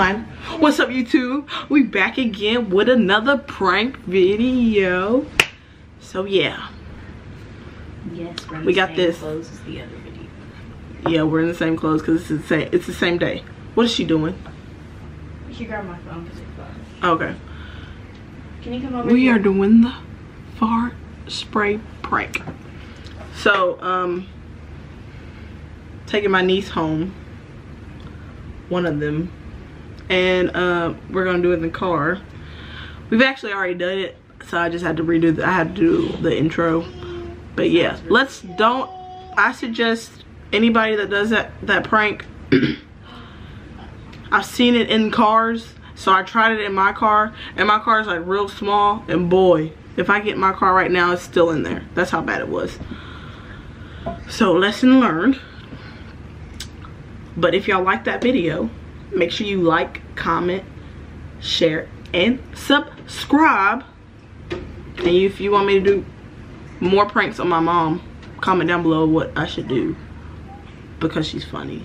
What's up YouTube? We back again with another prank video. So yeah. Yes, We got this. Clothes as the other video. Yeah, we're in the same clothes because it's the same it's the same day. What is she doing? You should grab my phone because it's. Okay. Can you come over We here? are doing the fart spray prank. So, um taking my niece home. One of them. And uh we're gonna do it in the car. We've actually already done it, so I just had to redo the, I had to do the intro. But yeah, let's don't I suggest anybody that does that that prank I've seen it in cars, so I tried it in my car, and my car is like real small, and boy, if I get my car right now, it's still in there. That's how bad it was. So lesson learned. But if y'all like that video, make sure you like, comment, share, and subscribe. And if you want me to do more pranks on my mom, comment down below what I should do. Because she's funny.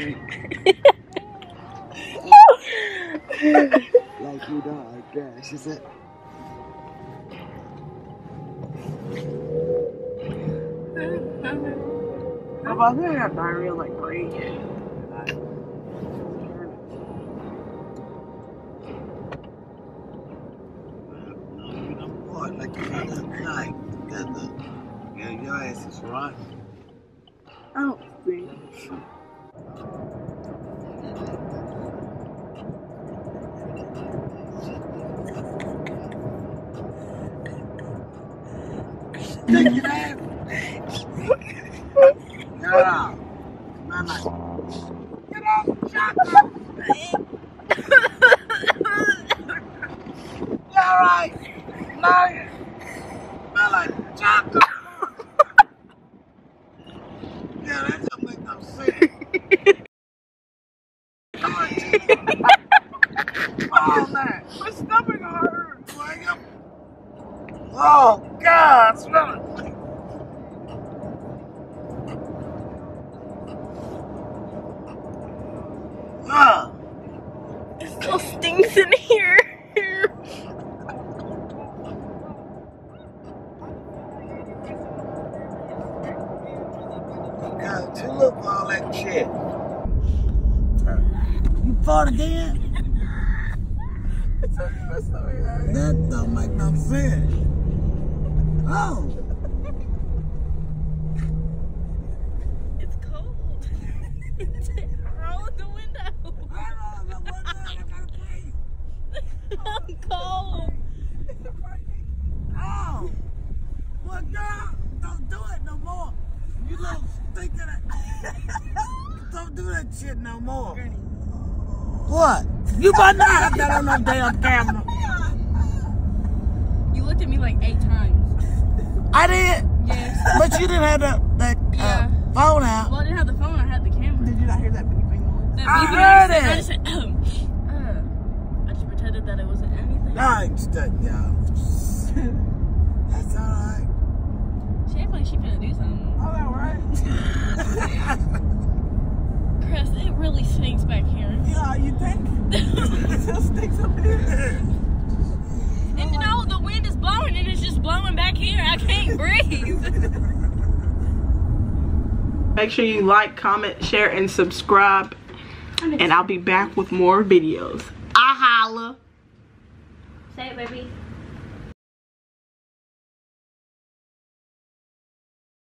like you dog, yeah. She said, If I think I have diarrhea like crazy. no, you don't want like you did that night together. Yeah, your ass is rotten. I don't think. Alright? No. Smell like chocolate. yeah, that don't make no sense. Come on, Jesus. Oh, man. My stomach hurts. Wake up. Oh, God. Smell it. Ah. It still stinks in here. God, you look all that shit. You fought again? That don't make no sense. Oh. it's cold. Roll the window. I don't know what the hell I gotta breathe. I'm cold. Oh. Well, girl, don't do it no more. You little stinking. don't do that shit no more. What? You better not have that on no damn camera. You looked at me like eight times. I did, Yes. but you didn't have the, that uh, phone out. Well, I didn't have the phone. I had the camera. Did you not hear that beeping noise? That I beeping, heard I it. I just said, uh, I just pretended that it wasn't anything. I ain't stuck, y'all. That's all right. She act like she finna do something. Oh, that right? Chris, it really stinks back here. Yeah, you think? it still stinks up here. And you know, the wind is blowing and it's just blowing back here. I can't breathe. Make sure you like, comment, share, and subscribe. And I'll be back with more videos. I holla. Say it, baby.